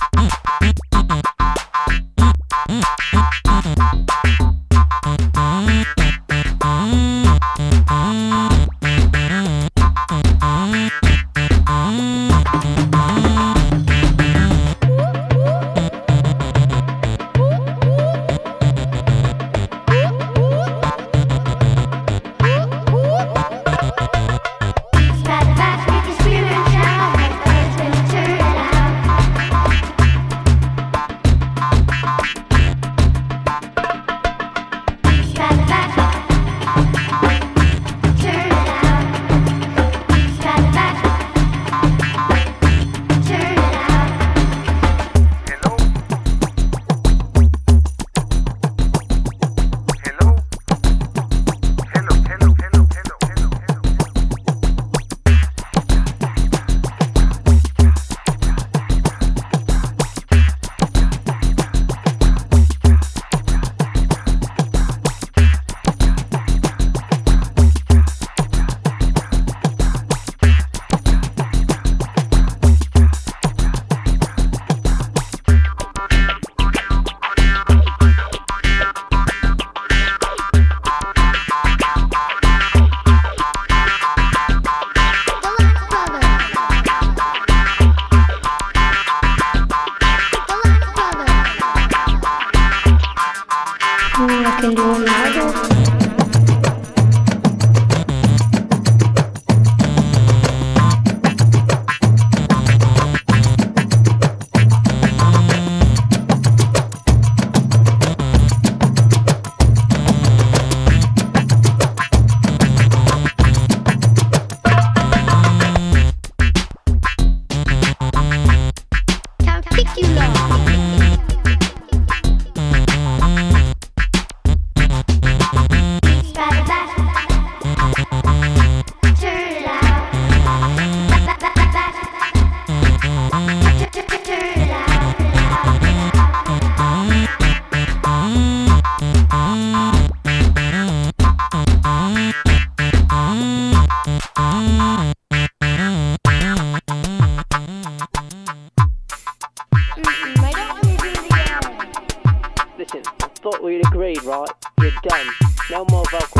Mm. I can do a murder. Right? You're done. No more vocals.